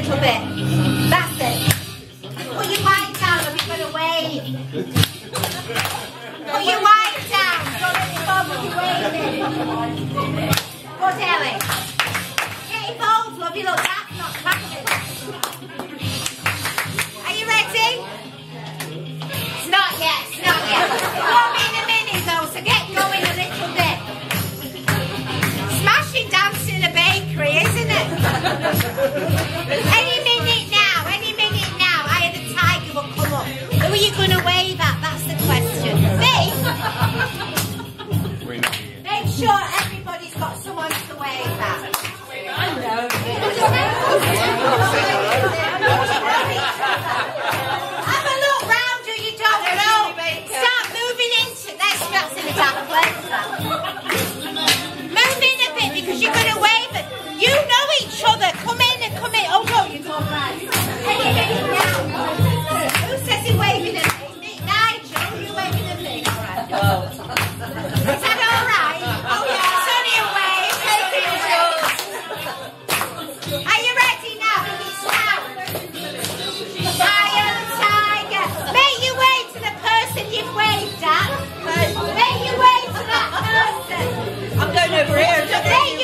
little bit. That's it. Put your white down or you're gonna wave. Put your white down. Don't let it when you're waving. Go Ellie. Get involved, lovey. Look, you've waved at. Make your way to that person. I'm going over here.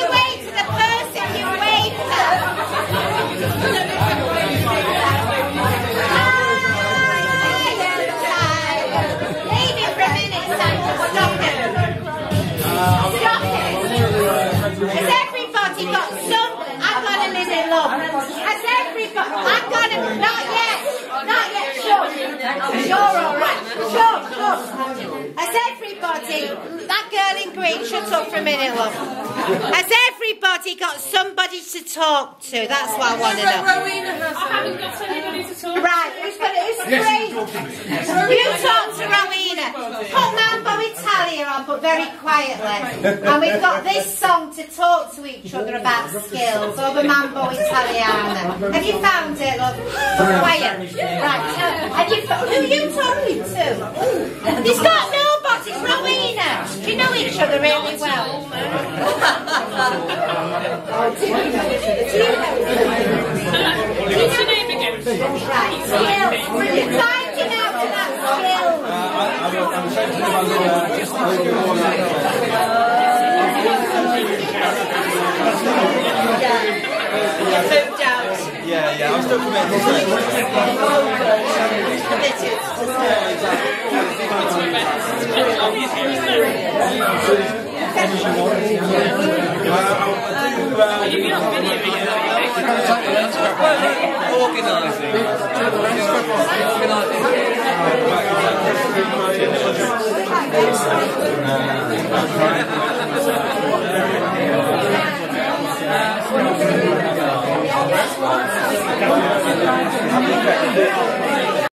Girl. Shut up for a minute, love. Has everybody got somebody to talk to? That's what I want to know. Rowena has. I haven't got anybody to talk Right, who's got it? Who's free? You talk to Rowena. Put Mambo Italia on, but very quietly. And we've got this song to talk to each other about skills over Mambo Italiana. Have you found it, love? Quiet. Right. Have you, who are you talking to? He's got nobody. It's Rowena. Do you know each other really well? What's your name again? Right. Skills. You're finding out about skills. Yeah, yeah, I'm still committed. Organising. Right.